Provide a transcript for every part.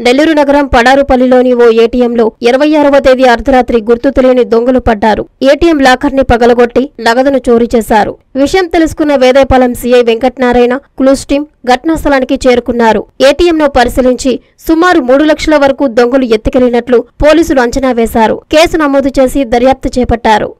నెల్లూరు నగరం పడారుపల్లిలోని ఓ ఏటీఎంలో ఇరవై ఆరవ తేదీ అర్ధరాత్రి గుర్తు తెలియని దొంగలు పడ్డారు. ఏటీఎం లాకర్ని పగలగొట్టి నగదును చోరీ చేశారు. విషయం తెలుసుకున్న Vedepalem CI Venkatanarayana clues team ఘటనా స్థలానికి చేరుకున్నారు. ఏటీఎంను పరిశీలించి సుమారు మూడు లక్షల వరకు దొంగలు ఎత్తుకెళ్ళినట్లు పోలీసులు అంచనా వేశారు. కేసు నమోదు చేసి దర్యాప్తు చేపట్టారు.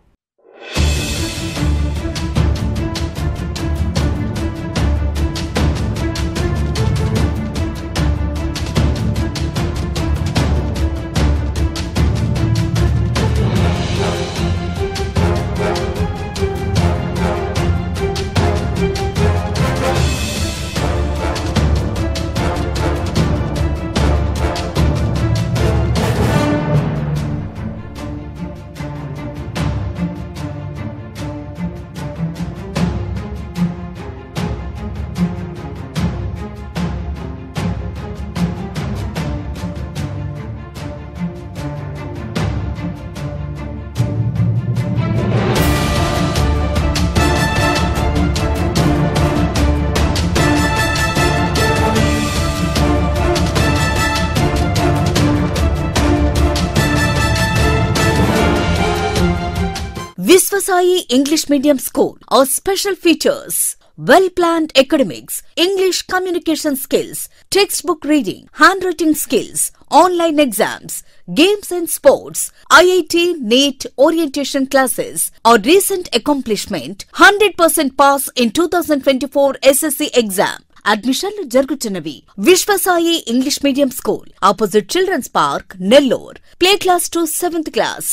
Vishwasai English Medium School. Our special features well planned academics, English communication skills, textbook reading, handwriting skills, online exams, games and sports, IIT NEET orientation classes, or recent accomplishment, 100% pass in 2024 SSC exam. అడ్మిషన్లు జరుగుతున్నవి Vishwasai English Medium School, opposite Children's Park, Nellore. Play class to seventh class.